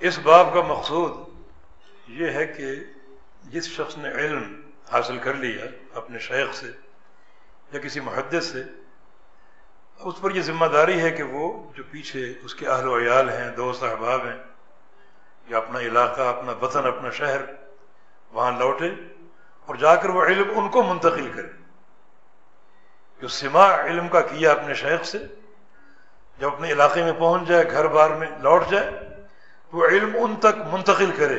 اس باب کا مقصود یہ ہے کہ جس شخص نے علم حاصل کر لیا اپنے شیخ سے یا کسی محدث سے، اس پر یہ ذمہ داری ہے کہ وہ جو پیچھے اس کے اہل و عیال ہیں، دوست احباب ہیں، یا اپنا علاقہ، اپنا وطن، اپنا شہر، وہاں لوٹے اور جا کر وہ علم ان کو منتقل کرے۔ جو سما علم کا کیا اپنے شیخ سے، جب اپنے علاقے میں پہنچ جائے، گھر بار میں لوٹ جائے وہ علم ان تک منتقل کرے۔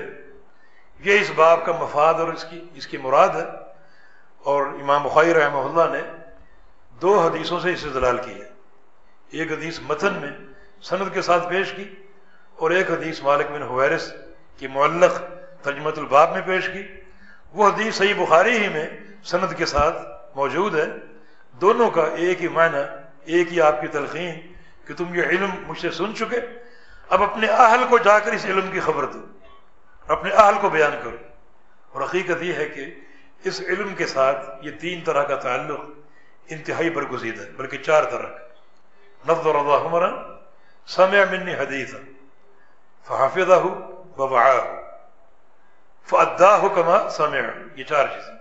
یہ اس باب کا مفاد اور اس کی اس کی مراد ہے۔ اور امام بخاری رحمہ اللہ نے دو حدیثوں سے اسے دلال کی ہے۔ ایک حدیث متن میں سند کے ساتھ پیش کی اور ایک حدیث مالک بن حویرس کی معلق ترجمت الباب میں پیش کی۔ وہ حدیث صحیح بخاری ہی میں سند کے ساتھ موجود ہے۔ دونوں کا ایک ہی معنی، ایک ہی آپ کی تلقین کہ تم یہ علم مجھ سے سن چکے اب اپنے اہل کو جا کر اس علم کی خبر دو، اپنے اہل کو بیان کرو۔ اور حقیقت یہ ہے کہ اس علم کے ساتھ یہ تین طرح کا تعلق انتہائی برگزید ہے، بلکہ چار طرح کا۔ نفد اللہ سمع منی حدیث فحافظہ ہو وبعاہ فادا کما سمع یہ چار چیزیں۔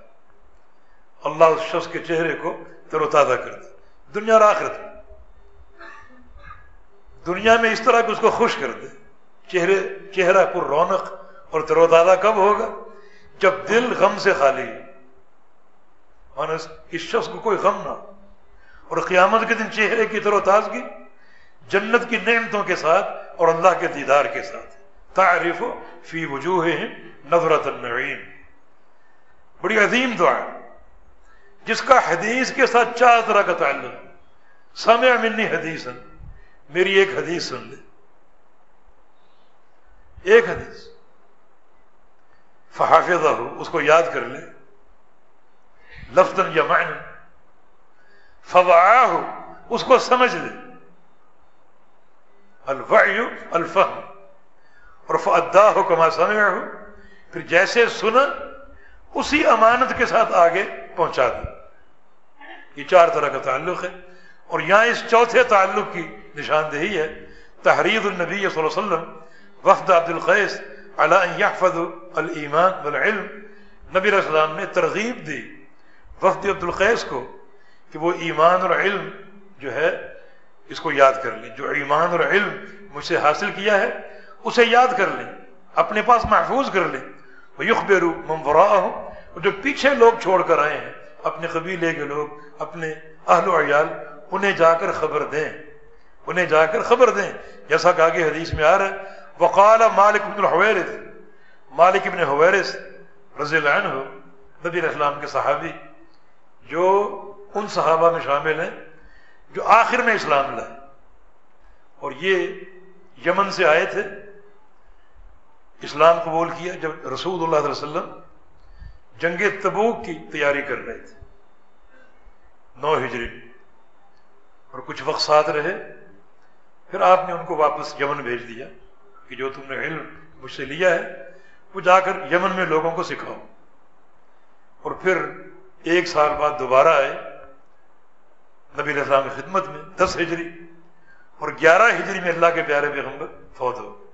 اللہ اس شخص کے چہرے کو تر و تازہ کر دے۔ دنیا اور آخرت۔ میں دنیا میں اس طرح کہ اس کو خوش کر دے۔ چہرے، چہرہ پر رونق اور تر و تازہ کب ہوگا؟ جب دل غم سے خالی ہے اس شخص کو کوئی غم نہ ہو۔ اور قیامت کے دن چہرے کی تر و تازگی، جنت کی نعمتوں کے ساتھ اور اللہ کے دیدار کے ساتھ۔ تعریف فی وجوہ نظرت النعیم۔ بڑی عظیم دعا جس کا حدیث کے ساتھ چار طرح کا تعلق۔ سمع منی حدیث میری ایک حدیث سن لے۔ ایک حدیث۔ فحافظہ ہو اس کو یاد کر لے لفظ یا معنی۔ فوا ہو اس کو سمجھ لے الفعی الفہم۔ اور فدا ہو کما سمع ہو پھر جیسے سنا، اسی امانت کے ساتھ آگے پہنچا دے یہ چار طرح کا تعلق ہے۔ اور یہاں اس چوتھے تعلق کی نشاندہی ہے۔ تحریر النبی صلی اللہ علیہ وسلم، وفد عبد القیس یحفظ المان والعلم۔ نبی علیہ السلام نے ترغیب دی وفد عبد القیس کو کہ وہ ایمان اور علم جو ہے، اس کو یاد کر لیں۔ جو ایمان اور علم مجھ سے حاصل کیا ہے، اسے یاد کر لیں، اپنے پاس محفوظ کر لیں۔ وہ یخ بے رو ممورا ہوں اور جو پیچھے لوگ چھوڑ کر آئے ہیں، اپنے قبیلے کے لوگ، اپنے اہل و عیال، انہیں جا کر خبر دیں۔ انہیں جا کر خبر دیں۔ جیسا کہ آگے حدیث میں آ رہا ہے۔ وقال مالک بن الحویرث مالک ابن حویرث رضی اللہ عنہ، نبی اسلام کے صحابی، جو ان صحابہ میں شامل ہیں، جو آخر میں اسلام لائے۔ اور یہ یمن سے آئے تھے۔ اسلام قبول کیا جب رسول اللہ علیہ وسلم جنگ تبوک کی تیاری کر رہے تھے۔ نو ہجری۔ اور کچھ وقت ساتھ رہے۔ پھر آپ نے ان کو واپس یمن بھیج دیا کہ جو تم نے علم مجھ سے لیا ہے، وہ جا کر یمن میں لوگوں کو سکھاؤ۔ اور پھر ایک سال بعد دوبارہ آئے نبی السلام کی خدمت میں، دس ہجری، اور گیارہ ہجری میں اللہ کے پیارے پیغمبر فوت ہو۔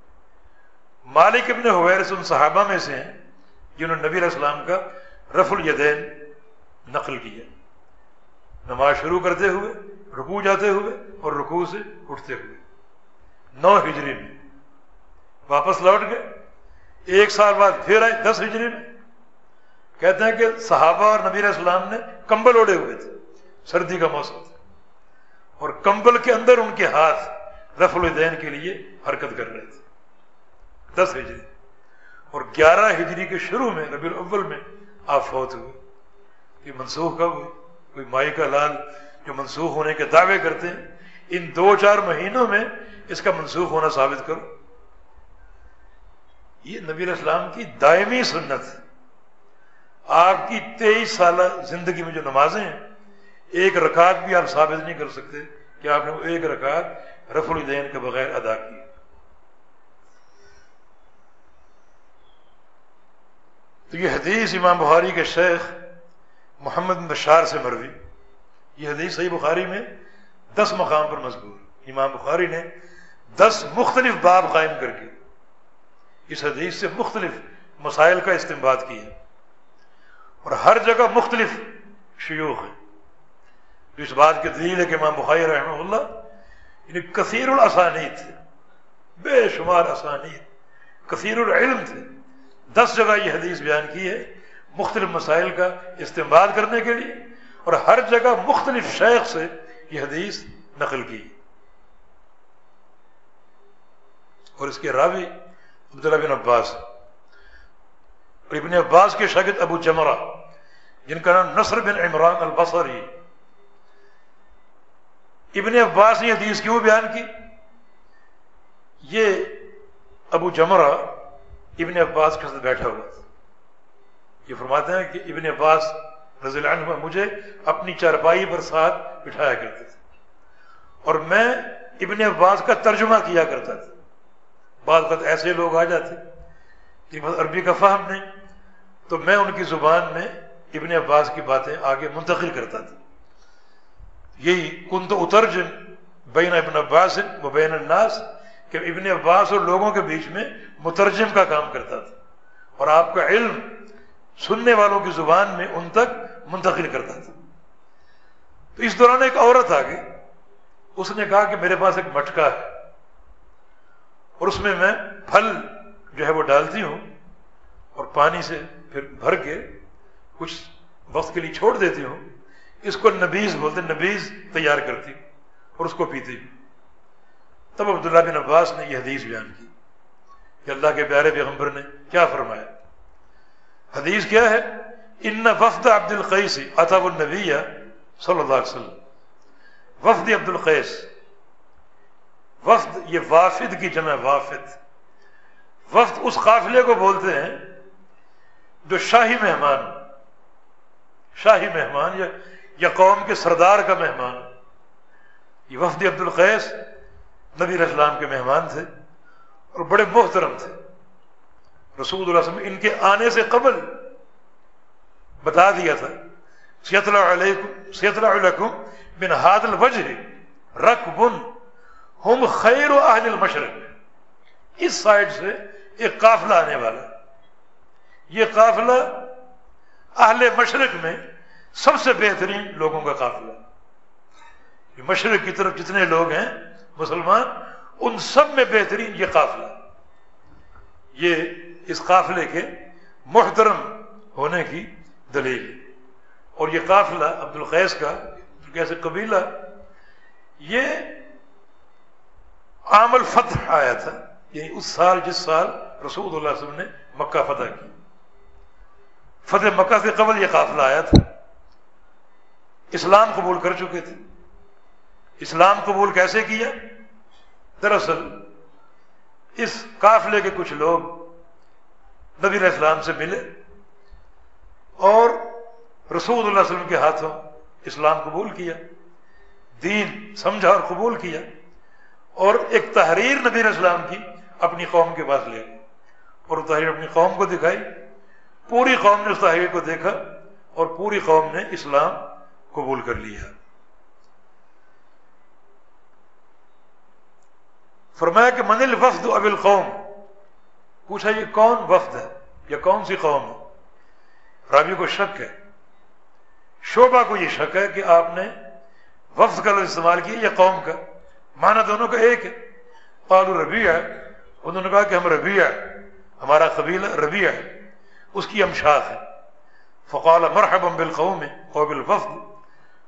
مالک ابن حویرس ان صحابہ میں سے ہیں جنہوں نے نبی علیہ السلام کا رف الیدین نقل کیا۔ نماز شروع کرتے ہوئے رکو جاتے ہوئے اور رکوع سے اٹھتے ہوئے۔ نو ہجری میں۔ واپس لوٹ گئے۔ ایک سال بعد پھر آئے دس ہجری میں۔ کہتے ہیں کہ صحابہ اور نبی علیہ السلام نے کمبل اوڑے ہوئے تھے۔ سردی کا موسم تھا۔ اور کمبل کے اندر ان کے ہاتھ رف الدین کے لیے حرکت کر رہے تھے۔ دس ہجری۔ اور گیارہ ہجری کے شروع میں ربی الاول میں آپ فوت ہوئے۔ یہ منسوخ کب ہوئی کوئی مائی کا لال جو منسوخ ہونے کے دعوے کرتے ہیں، ان دو چار مہینوں میں اس کا منسوخ ہونا ثابت کرو۔ یہ نبی علیہ السلام کی دائمی سنت آپ کی تیئیس سالہ زندگی میں جو نمازیں ہیں، ایک رکعت بھی آپ ثابت نہیں کر سکتے کہ آپ نے وہ ایک رکعت رف الدین کے بغیر ادا کی۔ تو یہ حدیث امام بخاری کے شیخ محمد بشار سے مروی۔ یہ حدیث صحیح بخاری میں دس مقام پر مضبوط امام بخاری نے دس مختلف باب قائم کر کے اس حدیث سے مختلف مسائل کا استعمال کیا اور ہر جگہ مختلف شیوخ ہیں۔ جو اس بات کی دلیل ہے کہ امام بخاری رحمہ اللہ یعنی کثیر الاسانید تھے۔ بے شمار اسانید، کثیر العلم تھے۔ دس جگہ یہ حدیث بیان کی ہے مختلف مسائل کا استعمال کرنے کے لیے اور ہر جگہ مختلف شیخ سے یہ حدیث نقل کی۔ اور اس کے راوی عبداللہ بن عباس۔ اور ابن عباس کے شاگرد ابو جمرہ، جن کا نام نصر بن عمران البصری۔ ابن عباس نے حدیث کیوں بیان کی؟ یہ ابو جمرہ ابن عباس کے ساتھ بیٹھا ہوا تھا۔ یہ فرماتے ہیں کہ ابن عباس رضی اللہ عنہ مجھے اپنی چارپائی پر ساتھ بٹھایا کرتے تھے۔ اور میں ابن عباس کا ترجمہ کیا کرتا تھا۔ بعض وقت ایسے لوگ آ جاتے کہ بس عربی کا فہم نہیں، تو میں ان کی زبان میں ابن عباس کی باتیں آگے منتقل کرتا تھا۔ یہی کن تو اترجم بین ابن عباس و بین الناس کہ ابن عباس اور لوگوں کے بیچ میں مترجم کا کام کرتا تھا اور آپ کا علم سننے والوں کی زبان میں ان تک منتقل کرتا تھا۔ تو اس دوران ایک عورت آ گئی، اس نے کہا کہ میرے پاس ایک مٹکا ہے۔ اور اس میں میں پھل جو ہے وہ ڈالتی ہوں اور پانی سے پھر بھر کے کچھ وقت کے لیے چھوڑ دیتی ہوں، اس کو نبیز بولتے نبیز تیار کرتی ہوں اور اس کو پیتی ہوں۔ تب عبداللہ بن عباس نے یہ حدیث بیان کی کہ اللہ کے پیارے پیغمبر نے کیا فرمایا۔ حدیث کیا ہے؟ ان وفد عبد القیس اطب النبی صلی اللہ علیہ وسلم۔ وفد عبد القیس وفد یہ وافد کی جمع وافد۔ وفد اس قافلے کو بولتے ہیں جو شاہی مہمان شاہی مہمان یا یا قوم کے سردار کا مہمان۔ یہ وفد عبد القیس نبی اسلام کے مہمان تھے اور بڑے محترم تھے۔ رسول اللہ علیہ وسلم ان کے آنے سے قبل بتا دیا تھا سیت علیکم سیت علیکم بن ہاد الوجہ رق بن ہم خیر و اہل المشرق اس سائڈ سے ایک قافلہ آنے والا یہ قافلہ اہل مشرق میں سب سے بہترین لوگوں کا قافلہ مشرق کی طرف جتنے لوگ ہیں، مسلمان، ان سب میں بہترین یہ قافلہ یہ اس قافلے کے محترم ہونے کی دلیل اور یہ قافلہ عبد القیس کا قبیلہ، یہ عام الفتح آیا تھا یعنی اس سال، جس سال رسول اللہ علیہ وسلم نے مکہ فتح کی۔ فتح مکہ سے قبل یہ قافلہ آیا تھا۔ اسلام قبول کر چکے تھے۔ اسلام قبول کیسے کیا؟ دراصل، اس قافلے کے کچھ لوگ نبی علیہ السلام سے ملے اور رسول اللہ علیہ وسلم کے ہاتھوں اسلام قبول کیا، دین سمجھا اور قبول کیا۔ اور ایک تحریر نبی علیہ السلام کی اپنی قوم کے پاس لے گئی اور وہ تحریر اپنی قوم کو دکھائی۔ پوری قوم نے اس تحریر کو دیکھا اور پوری قوم نے اسلام قبول کر لیا۔ فرمایا کہ منل وفد ابل قوم پوچھا یہ کون وفد ہے؟ یا کون سی قوم ہے؟ رابی کو شک ہے۔ شعبہ کو یہ شک ہے کہ آپ نے وفد کا استعمال کیا یا قوم کا۔ معنی دونوں کا ایک ہے۔ قالو ربیع انہوں نے کہا کہ ہم ربیع ہمارا قبیلہ ربیع ہے، اس کی ہم ہے فقال مرحبا بالقوم او بالوفد،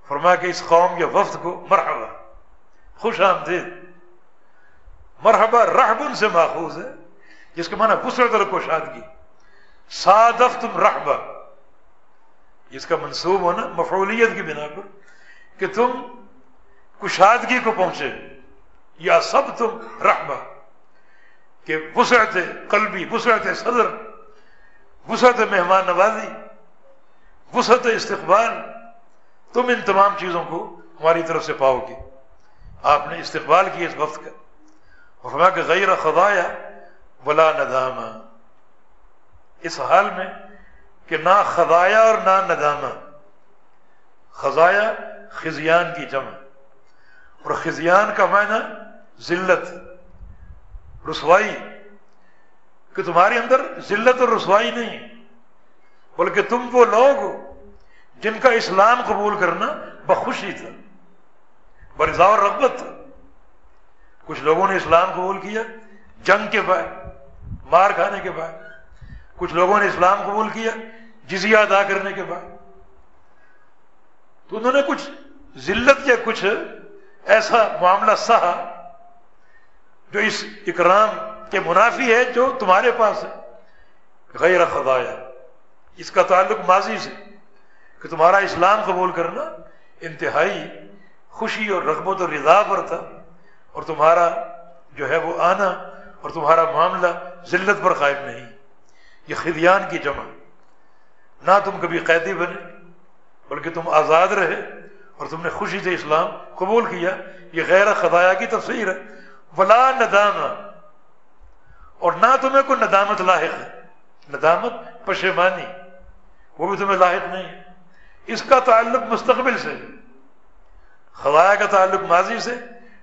فرمایا کہ اس قوم یا وفد کو مرحبا، خوش آمدید۔ مرحبا رحبن سے ماخوذ ہے، جس کے معنی وسرت اور کوشادگی۔ سادف تم رحبا، جس کا منصوب ہونا مفعولیت کی بنا پر کہ تم کشادگی کو پہنچے۔ یا سب تم رحبا کہ وسعت قلبی، وسعت صدر، وسعت مہمان نوازی، وسعت استقبال، تم ان تمام چیزوں کو ہماری طرف سے پاؤ گے۔ آپ نے استقبال کیا اس وقت کا۔ فرما کہ غیر خدایا ولا ندامہ۔ اس حال میں کہ نہ خدایا اور نہ ندامہ۔ خزایا خزیان کی جمع۔ اور خزیان کا معنی ذلت، رسوائی، کہ تمہارے اندر ذلت اور رسوائی نہیں، بلکہ تم وہ لوگ ہو جن کا اسلام قبول کرنا بخوشی تھا، برضا اور رغبت تھا۔ کچھ لوگوں نے اسلام قبول کیا جنگ کے بعد مار کھانے کے بعد کچھ لوگوں نے اسلام قبول کیا جزیہ ادا کرنے کے بعد تو انہوں نے کچھ ذلت یا کچھ ایسا معاملہ سہا جو اس اکرام کے منافی ہے جو تمہارے پاس ہے، غیر خدایا اس کا تعلق ماضی سے۔ کہ تمہارا اسلام قبول کرنا انتہائی خوشی اور رغبت اور رضا پر تھا، اور تمہارا جو ہے وہ آنا اور تمہارا معاملہ ذلت پر قائم نہیں۔ یہ خدیان کی جمع۔ نہ تم کبھی قیدی بنے، بلکہ تم آزاد رہے اور تم نے خوشی سے اسلام قبول کیا۔ یہ غیر خدایا کی تفسیر ہے۔ ولا ندامہ۔ اور نہ تمہیں کوئی ندامت لاحق ہے۔ ندامت پشیمانی، وہ بھی تمہیں لاحق نہیں۔ اس کا تعلق مستقبل سے خدایا کا تعلق ماضی سے،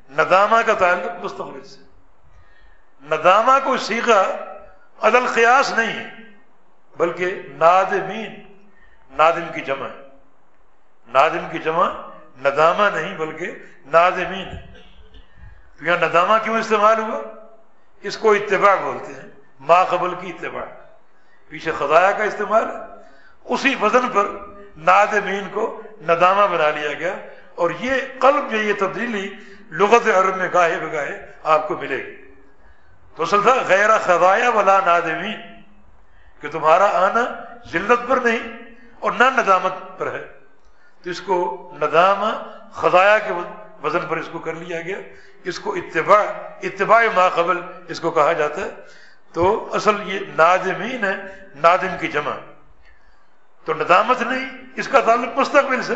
ندامہ کا تعلق مستقبل سے۔ ندامہ کو سیکھا عدل قیاس نہیں ہے، بلکہ نادمین، نادم کی جمع۔ ہے نادم کی جمع ندامہ نہیں، بلکہ نادمین۔ ہے تو یہاں ندامہ کیوں استعمال ہوا؟ اس کو اتباع بولتے ہیں، ما قبل کی اتباع۔ پیچھے خدایا کا استعمال۔ اسی وزن پر نادمین کو ندامہ بنا لیا گیا۔ اور یہ قلب جو یہ تبدیلی لغت عرب میں گاہے بگاہے آپ کو ملے گی۔ تو اصل تھا، غیر خدایا ولا نادمین کہ تمہارا آنا ذلت پر نہیں اور نہ ندامت پر ہے۔ تو اس کو ندامہ خدایا کے وزن پر اس کو کر لیا گیا۔ اس کو اتباع اتباع ما قبل اس کو کہا جاتا ہے، تو اصل یہ نادمین ہے نادم کی جمع۔ تو ندامت نہیں، اس کا تعلق مستقبل سے۔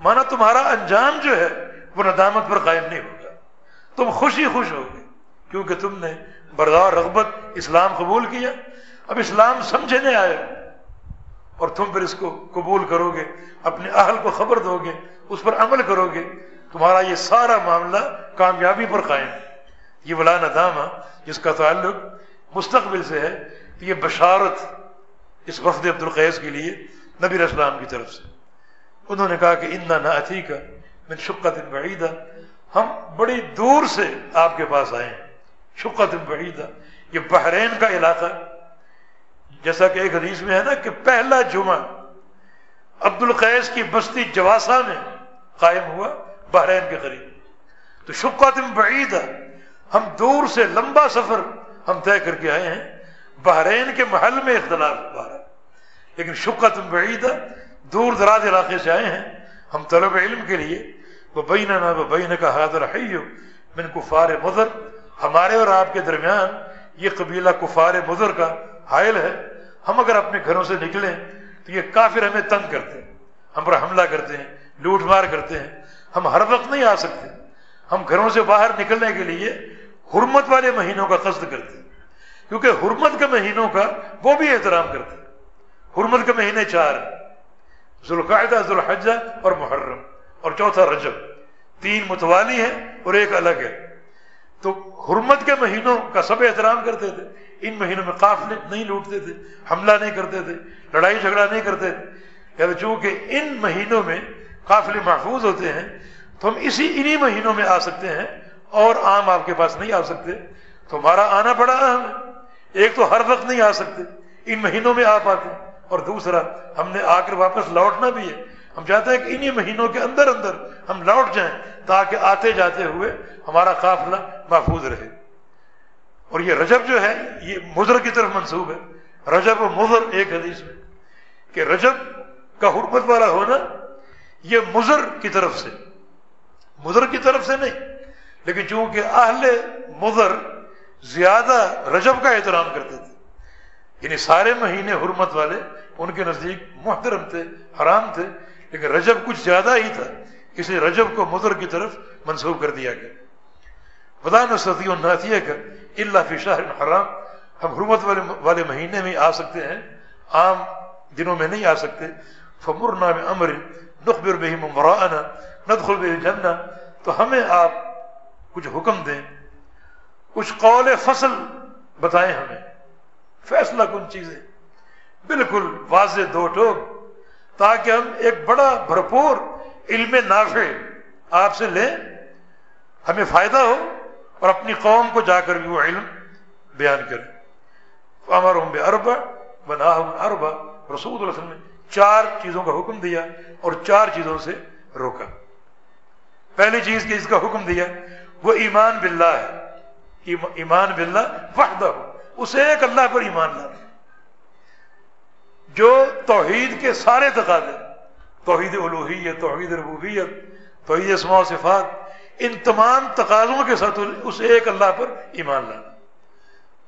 مانا تمہارا انجام جو ہے، وہ ندامت پر قائم نہیں ہوگا۔ تم خوشی خوش ہوگے کیونکہ تم نے بردار رغبت اسلام قبول کیا۔ اب اسلام سمجھنے آئے اور تم پھر اس کو قبول کرو گے، اپنے اہل کو خبر دو گے، اس پر عمل کرو گے۔ تمہارا یہ سارا معاملہ کامیابی پر قائم یہ ولا ندامہ جس کا تعلق مستقبل سے ہے تو یہ بشارت اس وفد عبد القیس کے لیے نبی اسلام کی طرف سے۔ انہوں نے کہا کہ اندہ نہ اتھی کا میں بعیدہ ہم بڑی دور سے آپ کے پاس آئے ہیں۔ شکت بعیدہ یہ بحرین کا علاقہ۔ جیسا کہ ایک حدیث میں ہے نا کہ پہلا جمعہ عبد القیس کی بستی جواسا میں قائم ہوا۔ بحرین کے قریب۔ تو شکت بعید ہم دور سے لمبا سفر ہم طے کر کے آئے ہیں۔ بحرین کے محل میں اختلاف ہوا ہے۔ لیکن شکت بعید دور دراز علاقے سے آئے ہیں۔ ہم طلب علم کے لیے۔ وہ بین نہ بین کا حاضر حیو من کفار مضر ہمارے اور آپ کے درمیان یہ قبیلہ کفار مضر کا حائل ہے۔ ہم اگر اپنے گھروں سے نکلیں تو یہ کافر ہمیں تنگ کرتے ہیں۔ ہم پر حملہ کرتے ہیں، لوٹ مار کرتے ہیں۔ ہم ہر وقت نہیں آ سکتے۔ ہم گھروں سے باہر نکلنے کے لیے حرمت والے مہینوں کا قصد کرتے ہیں۔ کیونکہ حرمت کے مہینوں کا وہ بھی احترام کرتے ہیں۔ حرمت کے مہینے چار ذوالقاعدہ ذوالحجہ اور محرم۔ اور چوتھا رجب۔ تین متوالی ہیں اور ایک الگ ہے۔ تو حرمت کے مہینوں کا سب احترام کرتے تھے۔ ان مہینوں میں قافلے نہیں لوٹتے تھے، حملہ نہیں کرتے تھے، لڑائی جھگڑا نہیں کرتے تھے۔ یعنی چونکہ ان مہینوں میں قافلے محفوظ ہوتے ہیں، تو ہم اسی انہی مہینوں میں آ سکتے ہیں اور عام آپ کے پاس نہیں آ سکتے۔ تو ہمارا آنا بڑا اہم ہے۔ ایک تو ہر وقت نہیں آ سکتے۔ ان مہینوں میں آ پاتے اور دوسرا، ہم نے آ کر واپس لوٹنا بھی ہے۔ ہم چاہتے ہیں کہ انہی مہینوں کے اندر اندر ہم لوٹ جائیں تاکہ آتے جاتے ہوئے ہمارا قافلہ محفوظ رہے۔ اور یہ رجب جو ہے، یہ مضر کی طرف منسوب ہے۔ رجب و مضر ایک حدیث میں کہ رجب کا حرمت والا ہونا یہ مضر کی طرف سے، مضر کی طرف سے نہیں، لیکن چونکہ اہل مضر زیادہ رجب کا احترام کرتے تھے یعنی سارے مہینے حرمت والے، ان کے نزدیک محترم تھے، حرام تھے، لیکن رجب کچھ زیادہ ہی تھا، اس لیے رجب کو مضر کی طرف منسوخ کر دیا گیا۔ خدا نصدی اور نعتیہ کا اللہ فی شاہ حرام، ہم حرمت والے والے مہینے میں آ سکتے ہیں، عام دنوں میں نہیں آ سکتے فمر نام امر نخبر بہی مرانا ندخل بہ جنہ تو ہمیں آپ کچھ حکم دیں، کچھ قول فصل بتائیں ہمیں۔ فیصلہ کن چیزیں۔ بالکل واضح دو ٹوک، تاکہ ہم ایک بڑا بھرپور علم نافع آپ سے لیں، ہمیں فائدہ ہو اور اپنی قوم کو جا کر بھی وہ علم بیان کریں۔ امر بے اربا بنا اربا رسول اللہ وسلم چار چیزوں کا حکم دیا اور چار چیزوں سے روکا۔ پہلی چیز کی اس کا حکم دیا، وہ ایمان باللہ ہے۔ ایمان باللہ وحدہ اسے ایک اللہ پر ایمان لانا جو توحید کے سارے تقاضے، توحید الوحیت توحید ربوبیت، توحید اسماء و صفات، ان تمام تقاضوں کے ساتھ اس ایک اللہ پر ایمان لانا۔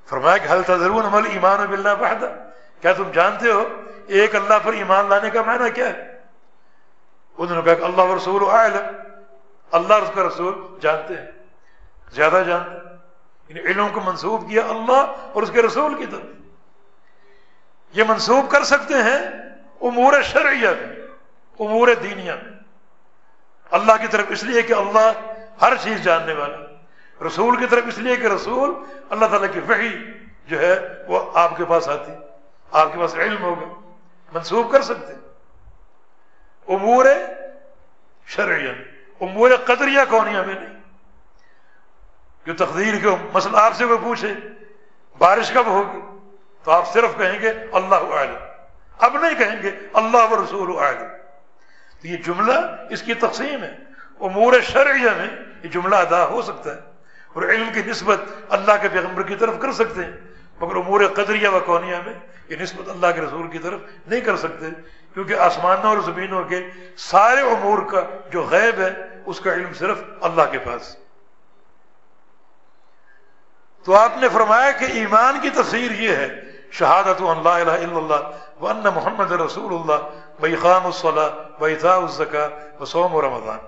فرمایا کہ حل تضرون عمل ایمان باللہ وحدہ؟ کیا تم جانتے ہو ایک اللہ پر ایمان لانے کا معنی کیا ہے؟ انہوں نے کہا کہ اللہ رسول عالم اللہ اس کا رسول جانتے ہیں، زیادہ جانتے ہیں۔ ان علم کو منسوب کیا اللہ اور اس کے رسول کی طرف۔ یہ منسوب کر سکتے ہیں امور شرعیہ میں، امور دینیا میں۔ اللہ کی طرف اس لیے کہ اللہ ہر چیز جاننے والا، رسول کی طرف اس لیے کہ رسول اللہ تعالیٰ کی وحی جو ہے وہ آپ کے پاس آتی۔ آپ کے پاس علم ہوگا منسوخ کر سکتے امور شرعیہ، امور قدریہ کون کونیا میں نہیں۔ جو تقدیر کے مسئلہ آپ سے کوئی پوچھے، بارش کب ہوگی؟ تو آپ صرف کہیں گے، اللہ عالم اب نہیں کہیں گے، اللہ و رسول عالم تو یہ جملہ اس کی تقسیم ہے۔ امور شرعیہ میں یہ جملہ ادا ہو سکتا ہے اور علم کی نسبت اللہ کے پیغمبر کی طرف کر سکتے ہیں۔ مگر امور قدریہ و کونیا میں یہ نسبت اللہ کے رسول کی طرف نہیں کر سکتے، کیونکہ آسمانوں اور زمینوں کے سارے امور کا جو غیب ہے، اس کا علم صرف اللہ کے پاس۔ تو آپ نے فرمایا کہ ایمان کی تفسیر یہ ہے، شہادت اللہ الہ الا اللہ ون محمد رسول اللہ بئی خام الصلاح بئی تھا الزکا وسوم و رمضان۔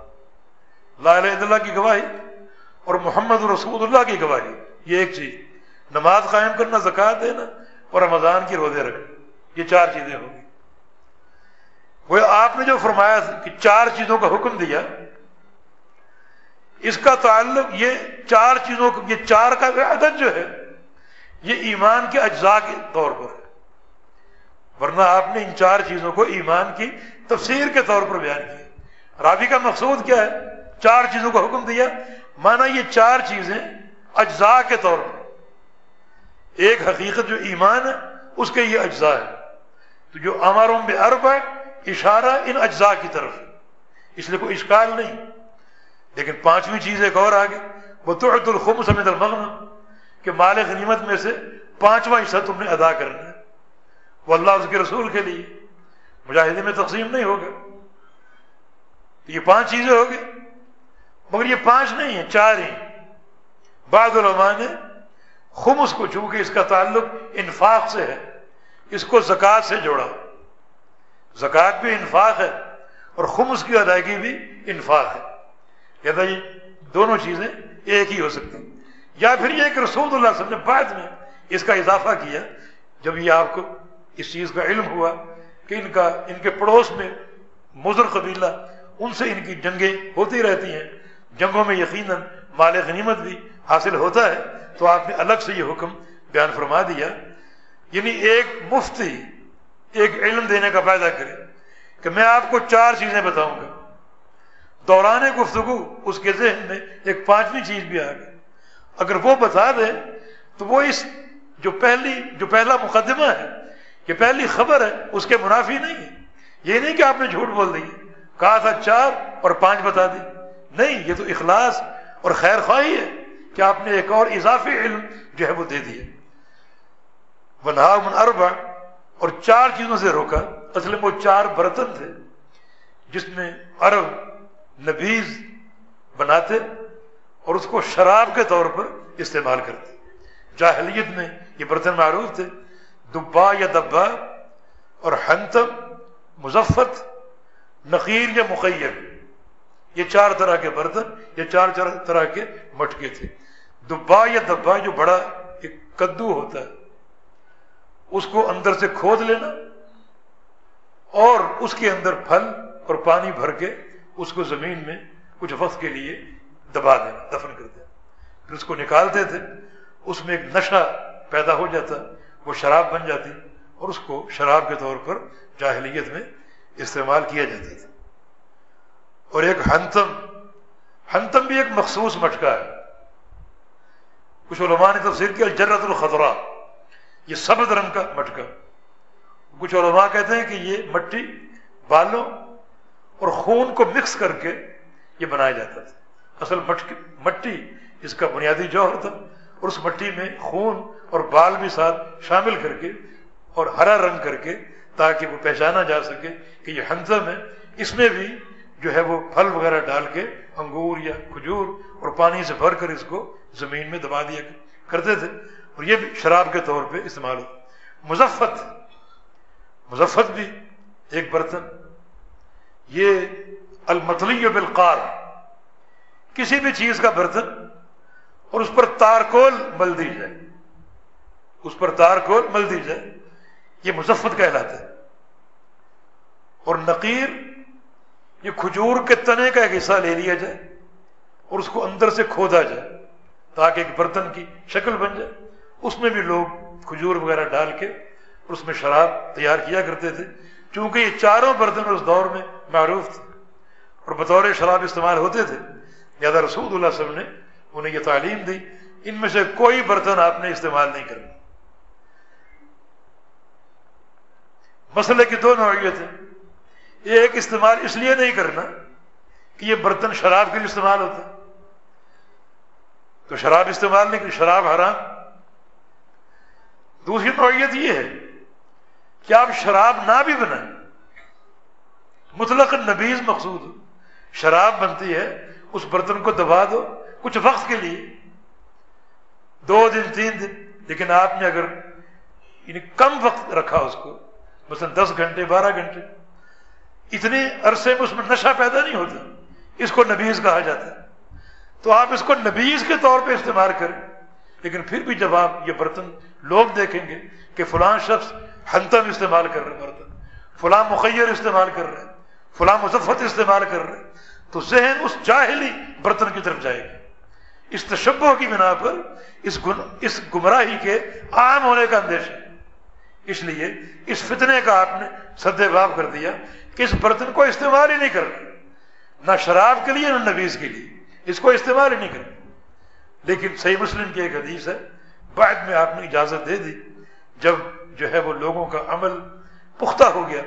لا الہ الا اللہ کی گواہی اور محمد رسول اللہ کی گواہی، یہ ایک چیز۔ نماز قائم کرنا زکوٰۃ دینا اور رمضان کی روزے رکھنا۔ یہ چار چیزیں ہوگی وہ آپ نے جو فرمایا کہ چار چیزوں کا حکم دیا، اس کا تعلق یہ چار چیزوں کا یہ چار کا عدد جو ہے، یہ ایمان کے اجزاء کے طور پر ہے۔ ورنہ آپ نے ان چار چیزوں کو ایمان کی تفسیر کے طور پر بیان کیا۔ رابی کا مقصود کیا ہے؟ چار چیزوں کا حکم دیا۔ مانا یہ چار چیزیں اجزاء کے طور پر۔ ایک حقیقت جو ایمان ہے، اس کے یہ اجزاء ہے تو جو اماروں میں عرب ہے، اشارہ ان اجزاء کی طرف اس لیے کوئی اشکال نہیں۔ لیکن پانچویں چیز ایک اور آگے۔ وہ تو الخم سمت المغن۔ کہ مال غنیمت میں سے پانچواں حصہ تم نے ادا کرنا ہے۔ وہ اللہ اس کے رسول کے لیے۔ مجاہدے میں تقسیم نہیں ہوگا۔ تو یہ پانچ چیزیں ہوگی مگر یہ پانچ نہیں ہیں، چار ہی بعض علماء نے خمس کو چونکہ اس کا تعلق انفاق سے ہے، اس کو زکوٰۃ سے جوڑا۔ زکوٰۃ بھی انفاق ہے اور خمس کی ادائیگی بھی انفاق ہے۔ کہتا یہ دونوں چیزیں ایک ہی ہو سکتی یا پھر یہ کہ رسول اللہ صلی اللہ علیہ وسلم نے بعد میں اس کا اضافہ کیا، جب یہ آپ کو اس چیز کا علم ہوا کہ ان کا، ان کے پڑوس میں مضر قبیلہ، ان سے ان کی جنگیں ہوتی رہتی ہیں۔ جنگوں میں یقیناً مال غنیمت بھی حاصل ہوتا ہے، تو آپ نے الگ سے یہ حکم بیان فرما دیا۔ یعنی ایک مفتی ایک علم دینے کا فائدہ کرے۔ کہ میں آپ کو چار چیزیں بتاؤں گا۔ دوران گفتگو، اس کے ذہن میں ایک پانچویں چیز بھی آ گئی۔ اگر وہ بتا دے، تو وہ اس جو پہلی، جو پہلا مقدمہ ہے، یہ پہلی خبر ہے، اس کے منافی نہیں ہے۔ یہ نہیں کہ آپ نے جھوٹ بول دی۔ کہا تھا چار اور پانچ بتا دی۔ نہیں، یہ تو اخلاص اور خیر خواہی ہے کہ آپ نے ایک اور اضافی علم جو ہے وہ دے دیا۔ بنا من اربا اور چار چیزوں سے روکا۔ اصل میں وہ چار برتن تھے جس میں عرب نبیز بناتے اور اس کو شراب کے طور پر استعمال کرتے۔ جاہلیت میں یہ برتن معروف تھے۔ دبا یا دبا اور ہنتم مظفت نقیر یا مقیر یہ چار طرح کے برتن، یہ چار چار طرح کے مٹکے تھے۔ دبا یا دبا جو بڑا ایک کدو ہوتا ہے، اس کو اندر سے کھود لینا اور اس کے اندر پھل اور پانی بھر کے اس کو زمین میں کچھ وقت کے لیے دبا دینا، دفن کر دینا۔ پھر اس کو نکالتے تھے، اس میں ایک نشہ پیدا ہو جاتا، وہ شراب بن جاتی اور اس کو شراب کے طور پر جاہلیت میں استعمال کیا جاتا تھا۔ اور ایک ہنتم ہنتم بھی ایک مخصوص مٹکا ہے۔ کچھ علماء نے تفسیر کیا جرت الخطرہ یہ سبز رنگ کا مٹکا۔ کچھ علماء کہتے ہیں کہ یہ مٹی بالوں اور خون کو مکس کر کے یہ بنایا جاتا تھا۔ اصل مٹی اس کا بنیادی جوہر تھا اور اس مٹی میں خون اور بال بھی ساتھ شامل کر کے اور ہرا رنگ کر کے تاکہ وہ پہچانا جا سکے کہ یہ ہنزم ہے۔ اس میں بھی جو ہے وہ پھل وغیرہ ڈال کے انگور یا کھجور اور پانی سے بھر کر اس کو زمین میں دبا دیا کرتے تھے اور یہ بھی شراب کے طور پہ استعمال ہو۔ مظفت مظفت بھی ایک برتن۔ یہ المطلی بالقار۔ کسی بھی چیز کا برتن اور اس پر تارکول مل دی جائے۔ اس پر تارکول مل دی جائے۔ یہ مظفت کہلاتا ہے اور نقیر یہ کھجور کے تنے کا ایک حصہ لے لیا جائے اور اس کو اندر سے کھودا جائے تاکہ ایک برتن کی شکل بن جائے۔ اس میں بھی لوگ کھجور وغیرہ ڈال کے اور اس میں شراب تیار کیا کرتے تھے۔ چونکہ یہ چاروں برتن اس دور میں معروف تھے اور بطور شراب استعمال ہوتے تھے، لہٰذا رسول اللہ صلی اللہ علیہ وسلم نے انہیں یہ تعلیم دی، ان میں سے کوئی برتن آپ نے استعمال نہیں کرنا۔ مسئلے کی دو نوعیت ہیں ایک استعمال اس لیے نہیں کرنا کہ یہ برتن شراب کے لیے استعمال ہوتا ہے تو شراب استعمال نہیں کہ شراب حرام۔ دوسری نوعیت یہ ہے کہ آپ شراب نہ بھی بنائیں۔ مطلق نبیز مقصود ہو شراب بنتی ہے، اس برتن کو دبا دو کچھ وقت کے لیے۔ دو دن، تین دن۔ لیکن آپ نے اگر یعنی کم وقت رکھا اس کو، مثلا دس گھنٹے، بارہ گھنٹے۔ اتنے عرصے میں اس میں نشہ پیدا نہیں ہوتا، اس کو نبیز کہا جاتا ہے۔ تو آپ اس کو نبیز کے طور پہ استعمال کریں۔ لیکن پھر بھی جب آپ یہ برتن لوگ دیکھیں گے کہ فلاں شخص ہنتم استعمال کر رہے برتن، فلاں مخیر استعمال کر رہے فلاں مظفت استعمال کر رہے تو ذہن اس جاہلی برتن کی طرف جائے گا۔ اس تشبہ کی بنا پر اس اس گمراہی کے عام ہونے کا اندیش ہے۔ اس لیے اس فتنے کا آپ نے سدے باب کر دیا کہ اس برتن کو استعمال ہی نہیں کرنا نہ شراب کے لیے، نہ نویز کے لیے۔ اس کو استعمال ہی نہیں کرنا لیکن صحیح مسلم کی ایک حدیث ہے، بعد میں آپ نے اجازت دے دی۔ جب جو ہے وہ لوگوں کا عمل پختہ ہو گیا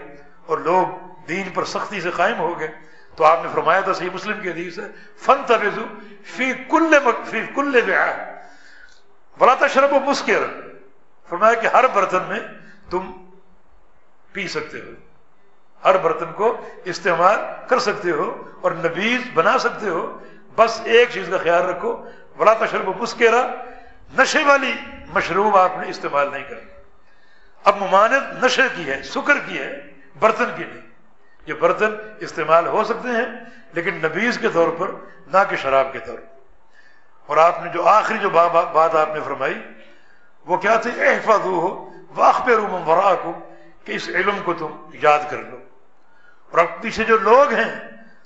اور لوگ دین پر سختی سے قائم ہو گئے، تو آپ نے فرمایا تھا، صحیح مسلم کی حدیث ہے فن تبزو فی کل فی کل بڑا تشرب و مسکر فرمایا کہ ہر برتن میں تم پی سکتے ہو۔ ہر برتن کو استعمال کر سکتے ہو اور نبیز بنا سکتے ہو۔ بس ایک چیز کا خیال رکھو بڑا تشرب و مسکرا نشے والی مشروب آپ نے استعمال نہیں کرنا اب ممانت نشے کی ہے، سکر کی ہے، برتن کی نہیں یہ برتن استعمال ہو سکتے ہیں، لیکن نبیز کے طور پر، نہ کہ شراب کے طور پر۔ اور آپ نے جو آخری جو بات آپ نے فرمائی، وہ کیا تھی؟ احفاظ ہو واق پہ روم ورا کو کہ اس علم کو تم یاد کر لو۔ اور اب پیچھے جو لوگ ہیں،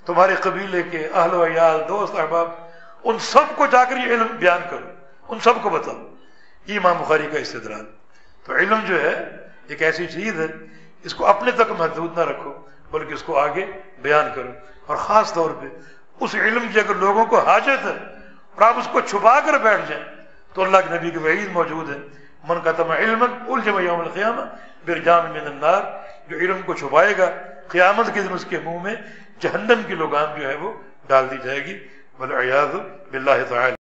تمہارے قبیلے کے اہل و عیال، دوست، احباب، ان سب کو جا کر یہ علم بیان کرو، ان سب کو بتاؤ۔ یہ امام بخاری کا استدلال۔ تو علم جو ہے، ایک ایسی چیز ہے، اس کو اپنے تک محدود نہ رکھو، بلکہ اس کو آگے بیان کرو۔ اور خاص طور پہ، اس علم کی اگر لوگوں کو حاجت ہے، اور آپ اس کو چھپا کر بیٹھ جائیں، تو اللہ کے نبی کی وعید موجود ہے۔ من کا تم علم الجم یوم القیامہ، برجام من النار۔ جو علم کو چھپائے گا قیامت کے دن اس کے منہ میں جہنم کی لگام جو ہے وہ ڈال دی جائے گی بل بلّہ تعالی۔